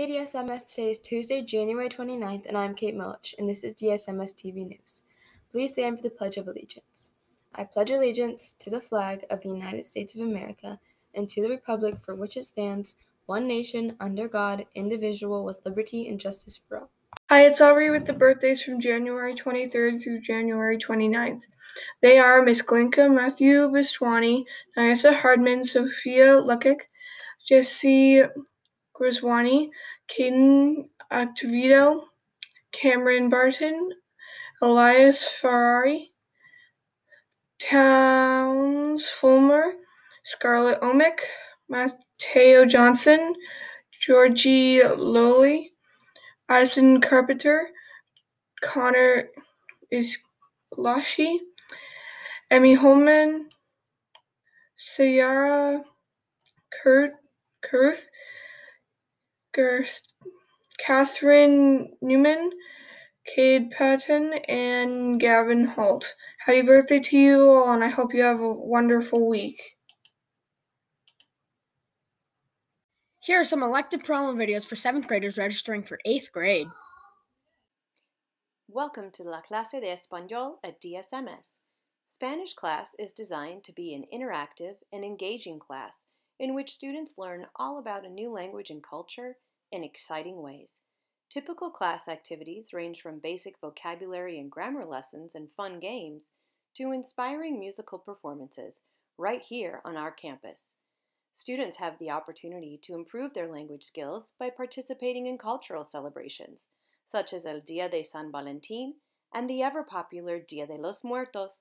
Hey DSMS, today is Tuesday, January 29th, and I'm Kate Mullich, and this is DSMS TV News. Please stand for the Pledge of Allegiance. I pledge allegiance to the flag of the United States of America and to the Republic for which it stands, one nation, under God, indivisible, with liberty and justice for all. Hi, it's Aubrey with the birthdays from January 23rd through January 29th. They are Miss Glinka, Matthew Bistwani, Nyasa Hardman, Sophia Lukic, Jesse Griswani, Caden Octavito, Cameron Barton, Elias Ferrari, Towns Fulmer, Scarlett Omick, Matteo Johnson, Georgie Lowley, Addison Carpenter, Connor Iskalashi, Emmy Holman, Sayara Kurt, Kurth, Catherine Newman, Cade Patton, and Gavin Holt. Happy birthday to you all, and I hope you have a wonderful week. Here are some elective promo videos for 7th graders registering for 8th grade. Welcome to La Clase de Español at DSMS. Spanish class is designed to be an interactive and engaging class in which students learn all about a new language and culture in exciting ways. Typical class activities range from basic vocabulary and grammar lessons and fun games to inspiring musical performances right here on our campus. Students have the opportunity to improve their language skills by participating in cultural celebrations, such as El Dia de San Valentin and the ever popular Dia de los Muertos,